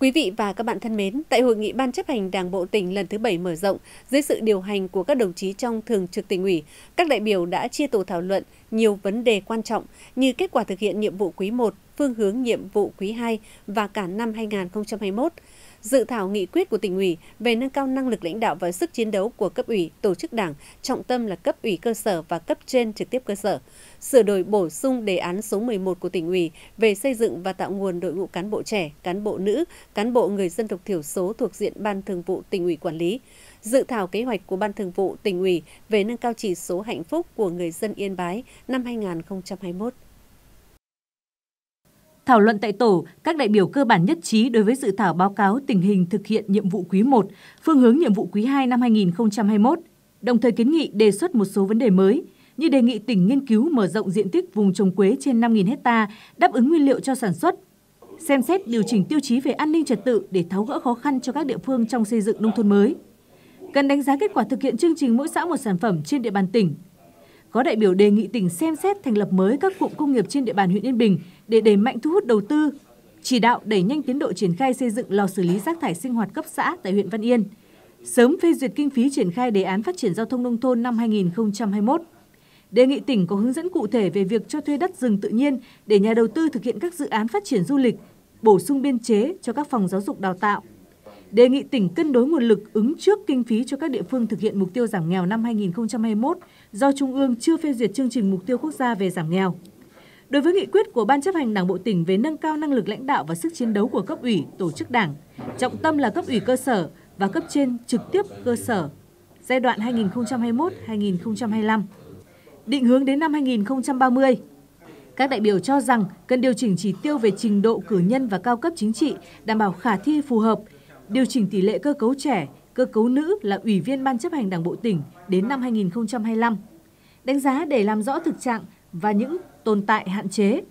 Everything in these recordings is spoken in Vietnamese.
Quý vị và các bạn thân mến, tại hội nghị Ban chấp hành Đảng bộ tỉnh lần thứ 7 mở rộng, dưới sự điều hành của các đồng chí trong Thường trực tỉnh ủy, các đại biểu đã chia tổ thảo luận nhiều vấn đề quan trọng như kết quả thực hiện nhiệm vụ quý 1, phương hướng nhiệm vụ quý 2 và cả năm 2021 dự thảo nghị quyết của tỉnh ủy về nâng cao năng lực lãnh đạo và sức chiến đấu của cấp ủy, tổ chức đảng, trọng tâm là cấp ủy cơ sở và cấp trên trực tiếp cơ sở, sửa đổi bổ sung đề án số 11 của tỉnh ủy về xây dựng và tạo nguồn đội ngũ cán bộ trẻ, cán bộ nữ, cán bộ người dân tộc thiểu số thuộc diện Ban Thường vụ tỉnh ủy quản lý, dự thảo kế hoạch của Ban Thường vụ tỉnh ủy về nâng cao chỉ số hạnh phúc của người dân Yên Bái năm 2021. Thảo luận tại tổ, các đại biểu cơ bản nhất trí đối với dự thảo báo cáo tình hình thực hiện nhiệm vụ quý 1, phương hướng nhiệm vụ quý 2 năm 2021, đồng thời kiến nghị đề xuất một số vấn đề mới, như đề nghị tỉnh nghiên cứu mở rộng diện tích vùng trồng quế trên 5.000 hecta đáp ứng nguyên liệu cho sản xuất, xem xét điều chỉnh tiêu chí về an ninh trật tự để tháo gỡ khó khăn cho các địa phương trong xây dựng nông thôn mới. Cần đánh giá kết quả thực hiện chương trình mỗi xã một sản phẩm trên địa bàn tỉnh, có đại biểu đề nghị tỉnh xem xét thành lập mới các cụm công nghiệp trên địa bàn huyện Yên Bình để đẩy mạnh thu hút đầu tư, chỉ đạo đẩy nhanh tiến độ triển khai xây dựng lò xử lý rác thải sinh hoạt cấp xã tại huyện Văn Yên, sớm phê duyệt kinh phí triển khai đề án phát triển giao thông nông thôn năm 2021. Đề nghị tỉnh có hướng dẫn cụ thể về việc cho thuê đất rừng tự nhiên để nhà đầu tư thực hiện các dự án phát triển du lịch, bổ sung biên chế cho các phòng giáo dục đào tạo. Đề nghị tỉnh cân đối nguồn lực ứng trước kinh phí cho các địa phương thực hiện mục tiêu giảm nghèo năm 2021 do Trung ương chưa phê duyệt chương trình mục tiêu quốc gia về giảm nghèo. Đối với nghị quyết của Ban chấp hành Đảng bộ tỉnh về nâng cao năng lực lãnh đạo và sức chiến đấu của cấp ủy, tổ chức đảng, trọng tâm là cấp ủy cơ sở và cấp trên trực tiếp cơ sở, giai đoạn 2021-2025. Định hướng đến năm 2030, các đại biểu cho rằng cần điều chỉnh chỉ tiêu về trình độ cử nhân và cao cấp chính trị, đảm bảo khả thi phù hợp, điều chỉnh tỷ lệ cơ cấu trẻ, cơ cấu nữ là ủy viên Ban chấp hành Đảng bộ tỉnh đến năm 2025. Đánh giá để làm rõ thực trạng và những tồn tại hạn chế.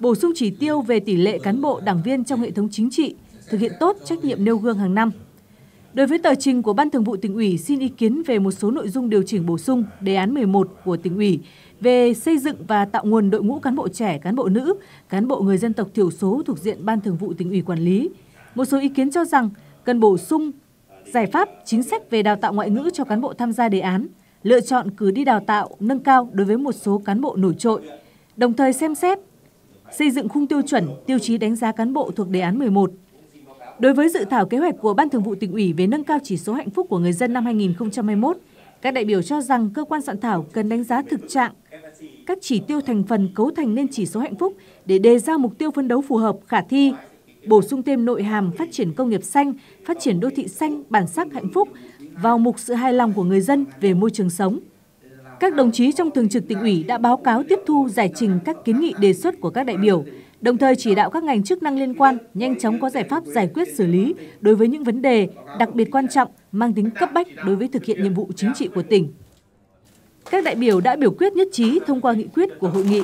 Bổ sung chỉ tiêu về tỷ lệ cán bộ đảng viên trong hệ thống chính trị, thực hiện tốt trách nhiệm nêu gương hàng năm. Đối với tờ trình của Ban Thường vụ tỉnh ủy xin ý kiến về một số nội dung điều chỉnh bổ sung đề án 11 của tỉnh ủy về xây dựng và tạo nguồn đội ngũ cán bộ trẻ, cán bộ nữ, cán bộ người dân tộc thiểu số thuộc diện Ban Thường vụ tỉnh ủy quản lý. Một số ý kiến cho rằng cần bổ sung giải pháp chính sách về đào tạo ngoại ngữ cho cán bộ tham gia đề án, lựa chọn cử đi đào tạo nâng cao đối với một số cán bộ nổi trội, đồng thời xem xét xây dựng khung tiêu chuẩn, tiêu chí đánh giá cán bộ thuộc đề án 11. Đối với dự thảo kế hoạch của Ban Thường vụ tỉnh ủy về nâng cao chỉ số hạnh phúc của người dân năm 2021, các đại biểu cho rằng cơ quan soạn thảo cần đánh giá thực trạng các chỉ tiêu thành phần cấu thành nên chỉ số hạnh phúc để đề ra mục tiêu phấn đấu phù hợp, khả thi, bổ sung thêm nội hàm phát triển công nghiệp xanh, phát triển đô thị xanh, bản sắc hạnh phúc vào mục sự hài lòng của người dân về môi trường sống. Các đồng chí trong thường trực tỉnh ủy đã báo cáo tiếp thu giải trình các kiến nghị đề xuất của các đại biểu, đồng thời chỉ đạo các ngành chức năng liên quan nhanh chóng có giải pháp giải quyết xử lý đối với những vấn đề đặc biệt quan trọng mang tính cấp bách đối với thực hiện nhiệm vụ chính trị của tỉnh. Các đại biểu đã biểu quyết nhất trí thông qua nghị quyết của hội nghị